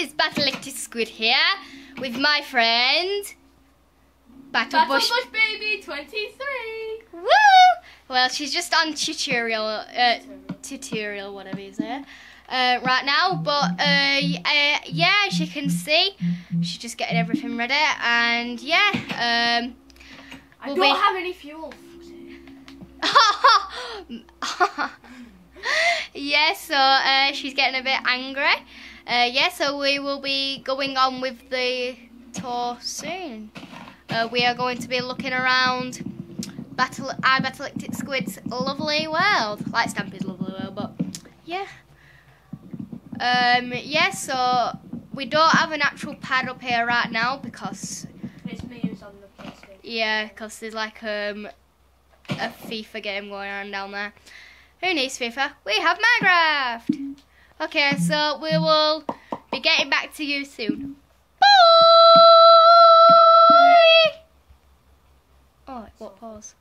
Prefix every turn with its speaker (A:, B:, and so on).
A: is Battlected Squid here with my friend
B: Battle
A: Battlebush.
B: Bush Baby 23.
A: Woo! Well, she's just on tutorial, uh, tutorial, whatever you say, uh, right now. But uh, uh, yeah, as you can see, she's just getting everything ready, and yeah, um,
B: I
A: We'll
B: don't
A: be-
B: have any fuel.
A: yeah. So uh, she's getting a bit angry. Uh, yeah, so we will be going on with the tour soon. Uh, we are going to be looking around Battle I Battlectic Squid's lovely world, like Stampy's lovely world, but yeah. Um, yeah, so we don't have an actual pad up here right now because
B: It's me who's on the PlayStation.
A: yeah, because there's like um a FIFA game going on down there. Who needs FIFA? We have Minecraft. Okay, so we will be getting back to you soon. Bye. Oh, what pause?